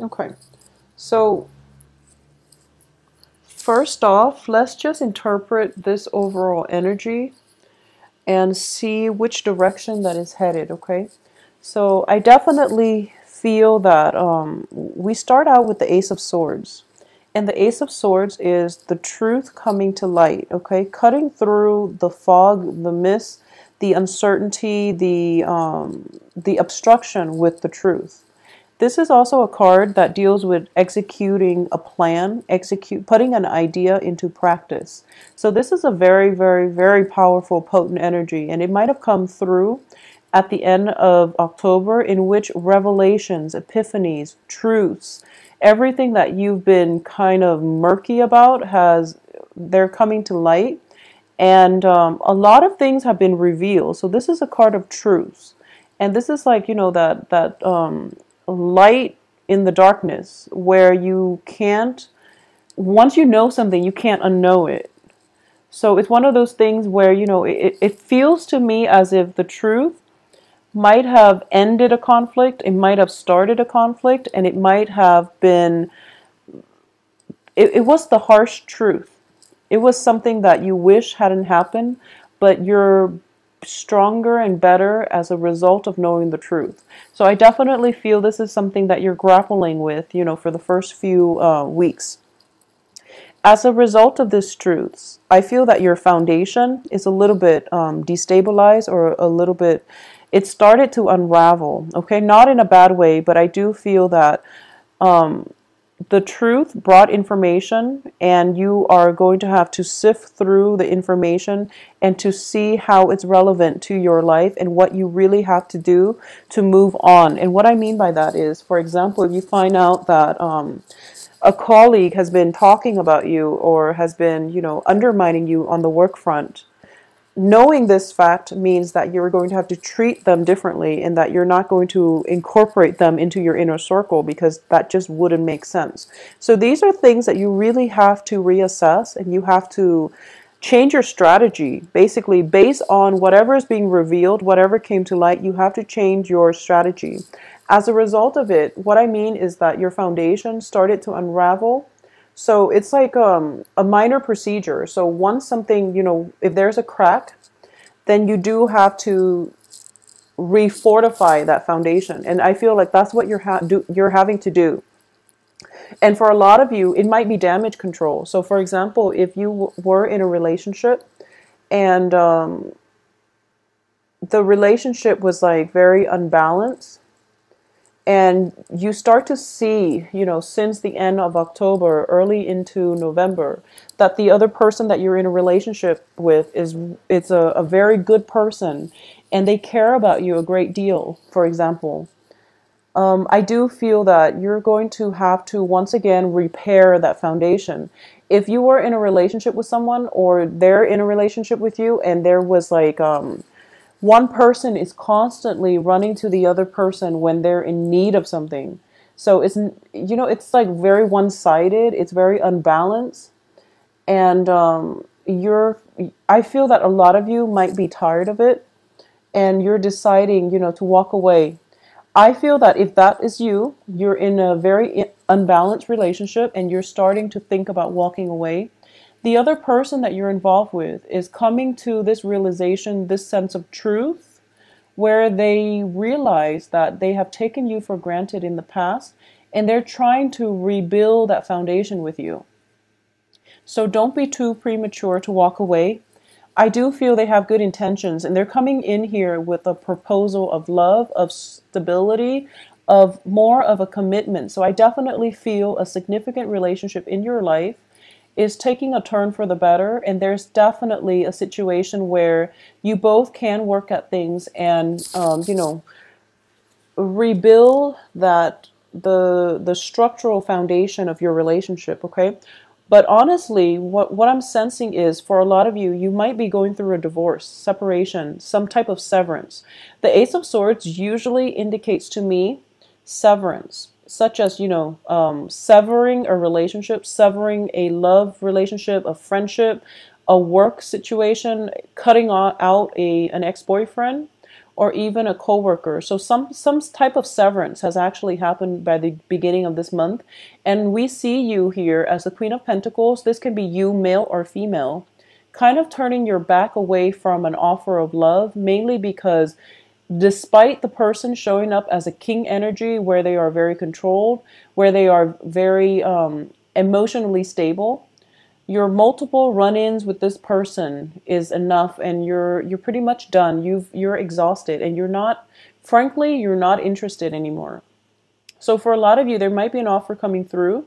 Okay. So, first off, let's just interpret this overall energy and see which direction that is headed, okay? So, I definitely feel that um, we start out with the Ace of Swords. And the Ace of Swords is the truth coming to light, okay? Cutting through the fog, the mist, the uncertainty, the um, the obstruction with the truth. This is also a card that deals with executing a plan, execute putting an idea into practice. So this is a very, very, very powerful, potent energy, and it might have come through at the end of October, in which revelations, epiphanies, truths, everything that you've been kind of murky about has they're coming to light. And um, a lot of things have been revealed. So this is a card of truths. And this is like you know that that um, light in the darkness where you can't once you know something you can't unknow it so it's one of those things where you know it, it feels to me as if the truth might have ended a conflict, it might have started a conflict, and it might have been, it, it was the harsh truth. It was something that you wish hadn't happened, but you're stronger and better as a result of knowing the truth. So I definitely feel this is something that you're grappling with, you know, for the first few uh, weeks. As a result of this truths, I feel that your foundation is a little bit um, destabilized or a little bit it started to unravel. Okay, not in a bad way, but I do feel that um, the truth brought information, and you are going to have to sift through the information and to see how it's relevant to your life and what you really have to do to move on. And what I mean by that is, for example, if you find out that um, a colleague has been talking about you or has been, you know, undermining you on the work front knowing this fact means that you're going to have to treat them differently and that you're not going to incorporate them into your inner circle because that just wouldn't make sense. So these are things that you really have to reassess and you have to change your strategy basically based on whatever is being revealed, whatever came to light, you have to change your strategy. As a result of it, what I mean is that your foundation started to unravel so it's like um, a minor procedure. So once something, you know, if there's a crack, then you do have to refortify that foundation. And I feel like that's what you're ha- do- you're having to do. And for a lot of you, it might be damage control. So, for example, if you w- were in a relationship and um, the relationship was like very unbalanced, and you start to see, you know, since the end of October, early into November, that the other person that you're in a relationship with is it's a, a very good person and they care about you a great deal, for example. Um, I do feel that you're going to have to once again repair that foundation. If you were in a relationship with someone or they're in a relationship with you and there was like um, one person is constantly running to the other person when they're in need of something. So it's you know it's like very one-sided. It's very unbalanced, and um, you're. I feel that a lot of you might be tired of it, and you're deciding you know to walk away. I feel that if that is you, you're in a very unbalanced relationship, and you're starting to think about walking away the other person that you're involved with is coming to this realization, this sense of truth, where they realize that they have taken you for granted in the past and they're trying to rebuild that foundation with you. So don't be too premature to walk away. I do feel they have good intentions and they're coming in here with a proposal of love, of stability, of more of a commitment. So I definitely feel a significant relationship in your life is taking a turn for the better and there's definitely a situation where you both can work at things and um, you know rebuild that the the structural foundation of your relationship okay? But honestly what what i'm sensing is for a lot of you you might be going through a divorce separation some type of severance. The ace of swords usually indicates to me severance such as you know um, severing a relationship severing a love relationship a friendship a work situation cutting out a an ex-boyfriend or even a coworker. So some some type of severance has actually happened by the beginning of this month, and we see you here as the Queen of Pentacles. This can be you, male or female, kind of turning your back away from an offer of love, mainly because despite the person showing up as a king energy where they are very controlled, where they are very um, emotionally stable, your multiple run-ins with this person is enough and you're you're pretty much done. You've you're exhausted and you're not frankly you're not interested anymore. So for a lot of you there might be an offer coming through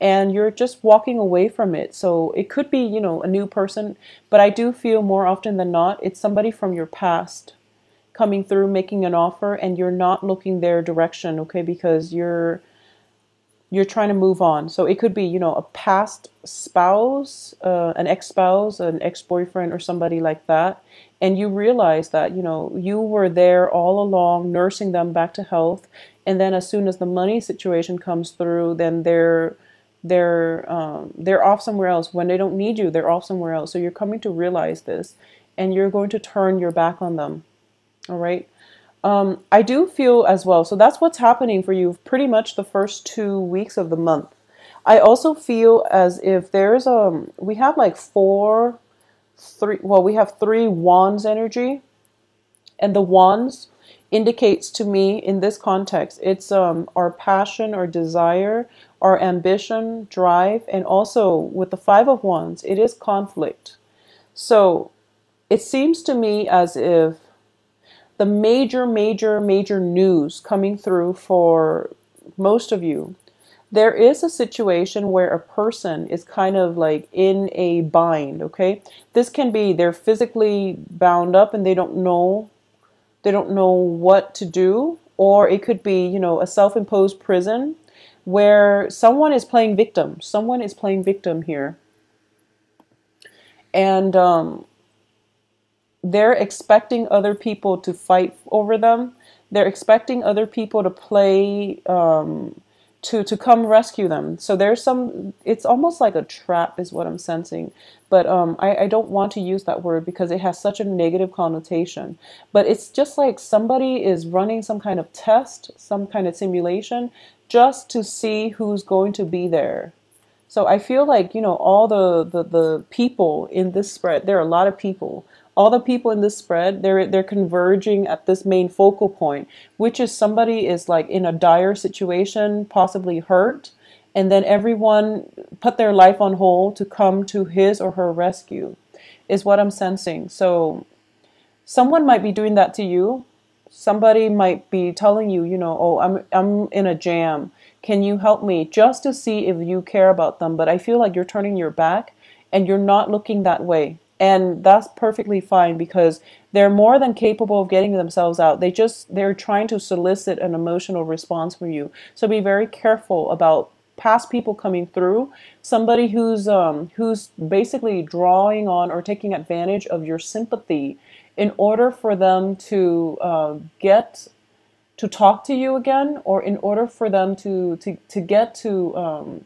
and you're just walking away from it. So it could be you know a new person but i do feel more often than not it's somebody from your past coming through making an offer and you're not looking their direction okay because you're you're trying to move on. So it could be, you know, a past spouse, uh, an ex spouse, an ex boyfriend, or somebody like that. And you realize that, you know, you were there all along, nursing them back to health. And then as soon as the money situation comes through, then they're they're um, they're off somewhere else. When they don't need you, they're off somewhere else. So you're coming to realize this, and you're going to turn your back on them. All right. Um, I do feel as well. So that's what's happening for you pretty much the first two weeks of the month. I also feel as if there's um we have like four, three. Well, we have three wands energy, and the wands indicates to me in this context it's um our passion or desire, our ambition, drive, and also with the five of wands it is conflict. So it seems to me as if the major, major, major news coming through for most of you, there is a situation where a person is kind of like in a bind, okay? This can be they're physically bound up and they don't know they don't know what to do or it could be, you know, a self-imposed prison where someone is playing victim. Someone is playing victim here. And um they're expecting other people to fight over them. They're expecting other people to play um, to to come rescue them. So there's some. It's almost like a trap, is what I'm sensing. But um, I, I don't want to use that word because it has such a negative connotation. But it's just like somebody is running some kind of test, some kind of simulation, just to see who's going to be there. So I feel like you know all the the, the people in this spread. There are a lot of people all the people in this spread they're they're converging at this main focal point which is somebody is like in a dire situation possibly hurt and then everyone put their life on hold to come to his or her rescue is what i'm sensing. So someone might be doing that to you. Somebody might be telling you you know oh i'm i'm in a jam. Can you help me? just to see if you care about them but i feel like you're turning your back and you're not looking that way and that's perfectly fine because they're more than capable of getting themselves out. They just they're trying to solicit an emotional response from you. So be very careful about past people coming through. Somebody who's um, who's basically drawing on or taking advantage of your sympathy in order for them to uh, get to talk to you again or in order for them to to, to get to um,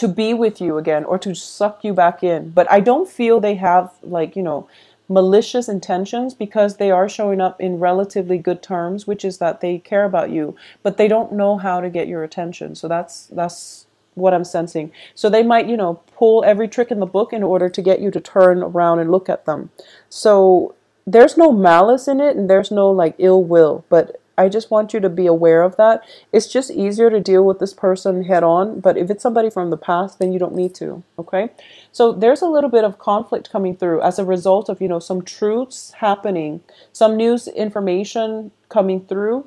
to be with you again or to suck you back in. But I don't feel they have like, you know, malicious intentions because they are showing up in relatively good terms, which is that they care about you, but they don't know how to get your attention. So that's that's what I'm sensing. So they might, you know, pull every trick in the book in order to get you to turn around and look at them. So there's no malice in it and there's no like ill will, but I just want you to be aware of that. It's just easier to deal with this person head on, but if it's somebody from the past, then you don't need to, okay? So there's a little bit of conflict coming through as a result of, you know, some truths happening, some news information coming through,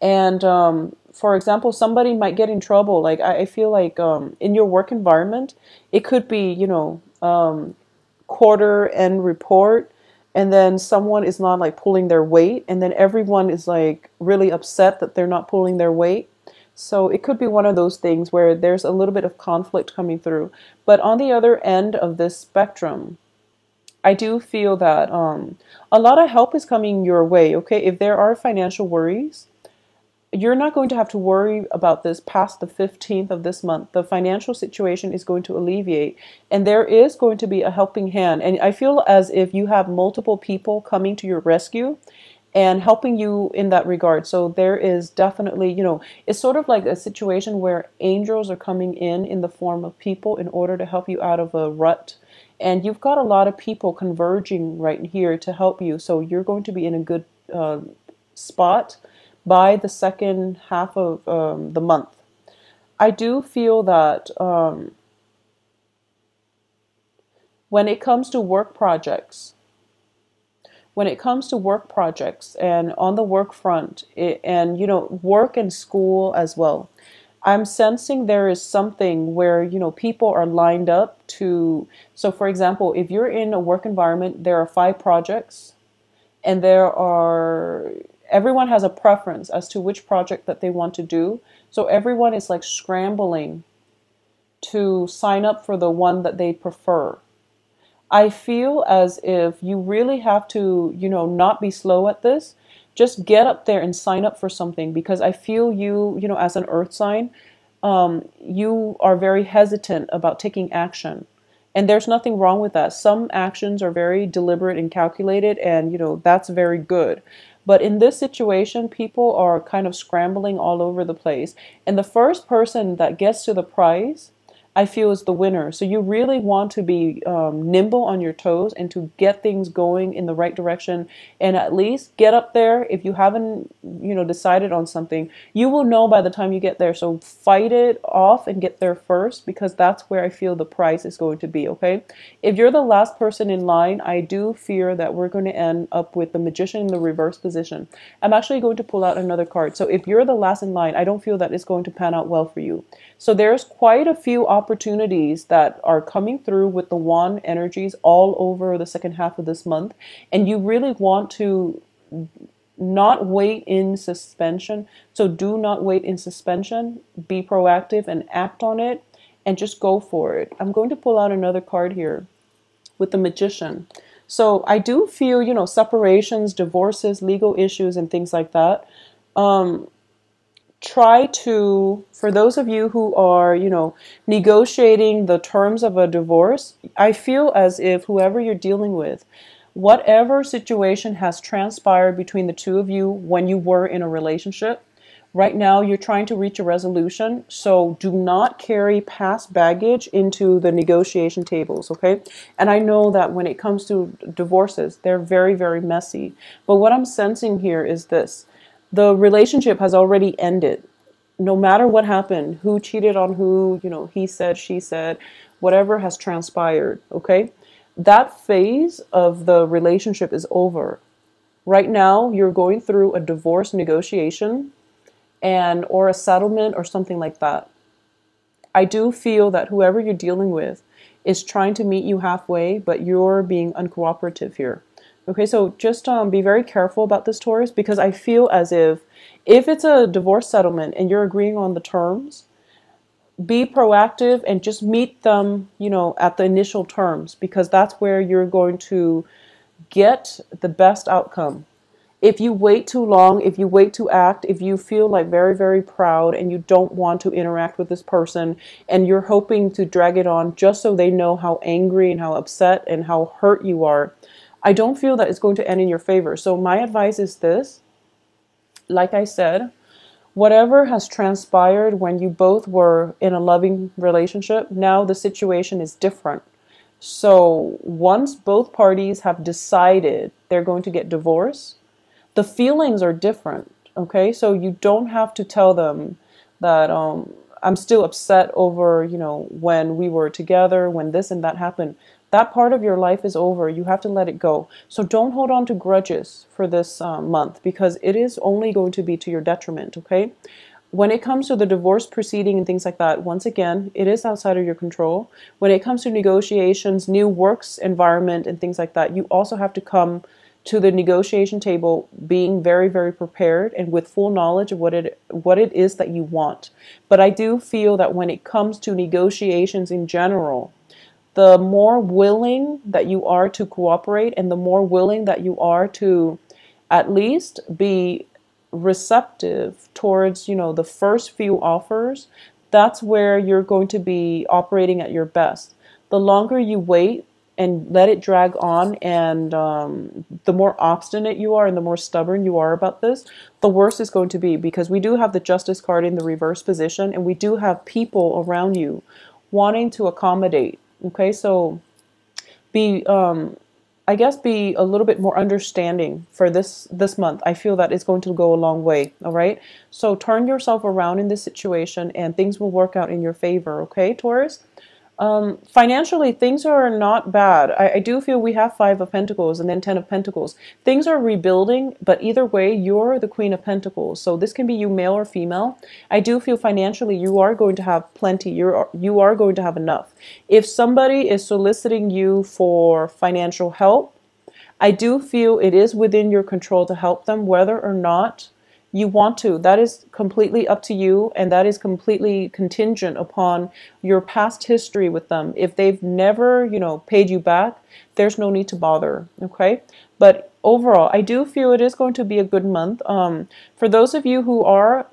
and um, for example, somebody might get in trouble. Like I, I feel like um, in your work environment, it could be, you know, um, quarter end report and then someone is not like pulling their weight and then everyone is like really upset that they're not pulling their weight. So it could be one of those things where there's a little bit of conflict coming through. But on the other end of this spectrum i do feel that um, a lot of help is coming your way okay? If there are financial worries you're not going to have to worry about this past the 15th of this month. The financial situation is going to alleviate, and there is going to be a helping hand. And I feel as if you have multiple people coming to your rescue and helping you in that regard. So there is definitely, you know, it's sort of like a situation where angels are coming in in the form of people in order to help you out of a rut. And you've got a lot of people converging right here to help you. So you're going to be in a good uh, spot by the second half of um, the month. I do feel that um, when it comes to work projects, when it comes to work projects and on the work front, it, and you know, work and school as well, I'm sensing there is something where you know people are lined up to. So, for example, if you're in a work environment, there are five projects, and there are everyone has a preference as to which project that they want to do. So everyone is like scrambling to sign up for the one that they prefer. I feel as if you really have to, you know, not be slow at this. Just get up there and sign up for something because I feel you, you know, as an earth sign, um, you are very hesitant about taking action. And there's nothing wrong with that. Some actions are very deliberate and calculated, and, you know, that's very good. But in this situation, people are kind of scrambling all over the place. And the first person that gets to the prize I feel is the winner. So you really want to be um, nimble on your toes and to get things going in the right direction and at least get up there. If you haven't, you know, decided on something, you will know by the time you get there. So fight it off and get there first because that's where I feel the price is going to be. Okay. If you're the last person in line, I do fear that we're going to end up with the magician in the reverse position. I'm actually going to pull out another card. So if you're the last in line, I don't feel that it's going to pan out well for you. So there's quite a few opportunities that are coming through with the wand energies all over the second half of this month. And you really want to not wait in suspension. So do not wait in suspension. Be proactive and act on it and just go for it. I'm going to pull out another card here with the magician. So I do feel, you know, separations, divorces, legal issues, and things like that. Um, try to for those of you who are you know negotiating the terms of a divorce i feel as if whoever you're dealing with whatever situation has transpired between the two of you when you were in a relationship right now you're trying to reach a resolution. So do not carry past baggage into the negotiation tables okay? And i know that when it comes to divorces they're very very messy. But what i'm sensing here is this the relationship has already ended. No matter what happened, who cheated on who, you know, he said, she said, whatever has transpired, okay? That phase of the relationship is over. Right now, you're going through a divorce negotiation and or a settlement or something like that. I do feel that whoever you're dealing with is trying to meet you halfway, but you're being uncooperative here. Okay, so just um, be very careful about this, Taurus, because I feel as if if it's a divorce settlement and you're agreeing on the terms, be proactive and just meet them, you know, at the initial terms because that's where you're going to get the best outcome. If you wait too long, if you wait to act, if you feel like very, very proud and you don't want to interact with this person and you're hoping to drag it on just so they know how angry and how upset and how hurt you are, I don't feel that it's going to end in your favor. So my advice is this. Like I said, whatever has transpired when you both were in a loving relationship, now the situation is different. So once both parties have decided they're going to get divorced, the feelings are different. Okay, so you don't have to tell them that um, I'm still upset over, you know, when we were together, when this and that happened that part of your life is over. You have to let it go. So don't hold on to grudges for this uh, month because it is only going to be to your detriment, okay? When it comes to the divorce proceeding and things like that, once again, it is outside of your control. When it comes to negotiations, new works environment, and things like that, you also have to come to the negotiation table being very very prepared and with full knowledge of what it what it is that you want but i do feel that when it comes to negotiations in general the more willing that you are to cooperate and the more willing that you are to at least be receptive towards, you know, the first few offers, that's where you're going to be operating at your best. The longer you wait and let it drag on, and um, the more obstinate you are and the more stubborn you are about this, the worse it's going to be because we do have the justice card in the reverse position and we do have people around you wanting to accommodate. Okay, so be um, I guess be a little bit more understanding for this this month. I feel that it's going to go a long way. All right. So turn yourself around in this situation, and things will work out in your favor. Okay, Taurus. Um, financially, things are not bad. I, I, do feel we have Five of Pentacles and then Ten of Pentacles. Things are rebuilding, but either way, you're the Queen of Pentacles. So this can be you, male or female. I do feel financially you are going to have plenty. You're you are going to have enough. If somebody is soliciting you for financial help, I do feel it is within your control to help them, whether or not you want to. That is completely up to you, and that is completely contingent upon your past history with them. If they've never, you know, paid you back, there's no need to bother. Okay, but overall, I do feel it is going to be a good month. Um, for those of you who are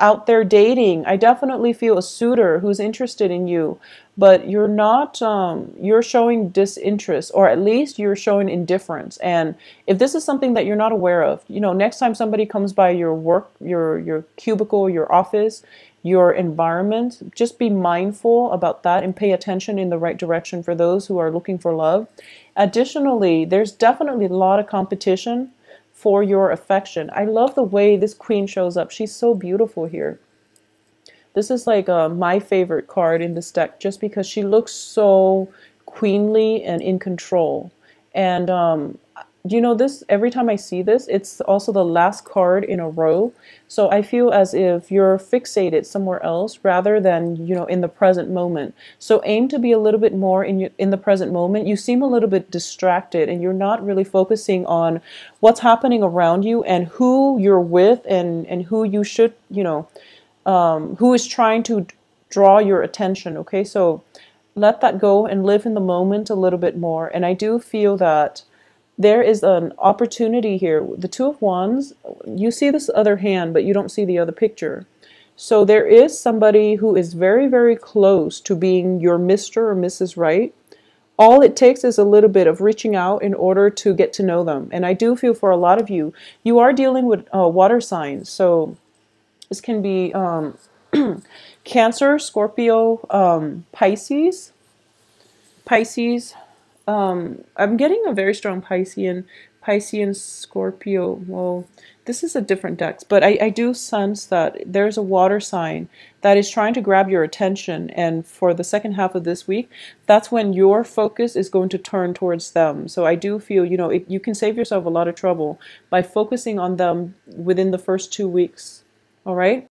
out there dating, I definitely feel a suitor who's interested in you, but you're not, um, you're showing disinterest, or at least you're showing indifference. And if this is something that you're not aware of, you know, next time somebody comes by your work, your, your cubicle, your office, your environment, just be mindful about that and pay attention in the right direction for those who are looking for love. Additionally, there's definitely a lot of competition for your affection. I love the way this queen shows up. She's so beautiful here. This is like uh, my favorite card in this deck just because she looks so queenly and in control. And um, you know this every time i see this it's also the last card in a row. So i feel as if you're fixated somewhere else rather than you know in the present moment. So aim to be a little bit more in your, in the present moment. You seem a little bit distracted and you're not really focusing on what's happening around you and who you're with and and who you should you know um, who is trying to draw your attention okay so let that go and live in the moment a little bit more and i do feel that there is an opportunity here. The Two of Wands, you see this other hand, but you don't see the other picture. So there is somebody who is very, very close to being your Mr. or Mrs. Right. All it takes is a little bit of reaching out in order to get to know them. And I do feel for a lot of you, you are dealing with uh, water signs. So this can be um, Cancer, Scorpio, um, Pisces, Pisces, um, I'm getting a very strong Piscean, Piscean Scorpio. Well, this is a different deck, but I, I do sense that there's a water sign that is trying to grab your attention. And for the second half of this week, that's when your focus is going to turn towards them. So I do feel, you know, it, you can save yourself a lot of trouble by focusing on them within the first two weeks. All right.